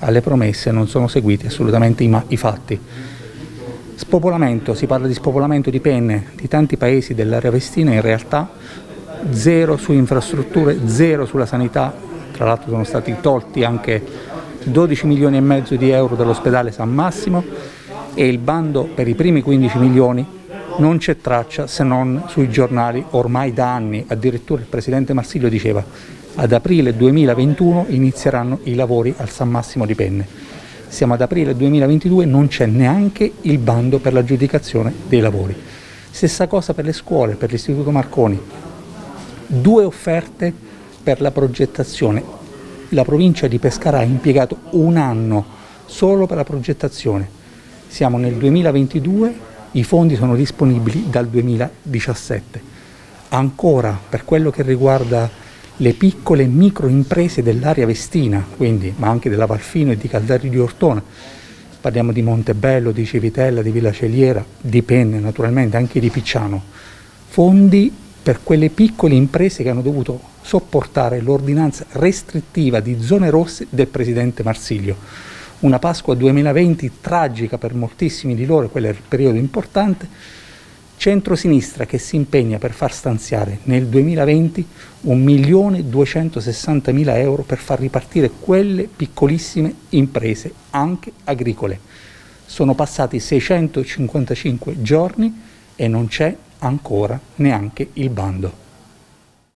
Alle promesse non sono seguiti assolutamente i, i fatti. Spopolamento, si parla di spopolamento di penne di tanti paesi dell'area vestina, in realtà zero su infrastrutture, zero sulla sanità, tra l'altro sono stati tolti anche 12 milioni e mezzo di euro dall'ospedale San Massimo e il bando per i primi 15 milioni non c'è traccia se non sui giornali ormai da anni, addirittura il Presidente Marsiglio diceva ad aprile 2021 inizieranno i lavori al San Massimo di Penne. Siamo ad aprile 2022, non c'è neanche il bando per l'aggiudicazione dei lavori. Stessa cosa per le scuole, per l'Istituto Marconi. Due offerte per la progettazione. La provincia di Pescara ha impiegato un anno solo per la progettazione. Siamo nel 2022, i fondi sono disponibili dal 2017. Ancora per quello che riguarda le piccole micro imprese dell'area vestina, quindi, ma anche della Valfino e di Caldari di Ortona. Parliamo di Montebello, di Civitella, di Villa Celiera, di Penne naturalmente, anche di Picciano. Fondi per quelle piccole imprese che hanno dovuto sopportare l'ordinanza restrittiva di zone rosse del Presidente Marsiglio. Una Pasqua 2020 tragica per moltissimi di loro, quello è il periodo importante, centrosinistra che si impegna per far stanziare nel 2020 1.260.000 euro per far ripartire quelle piccolissime imprese, anche agricole. Sono passati 655 giorni e non c'è ancora neanche il bando.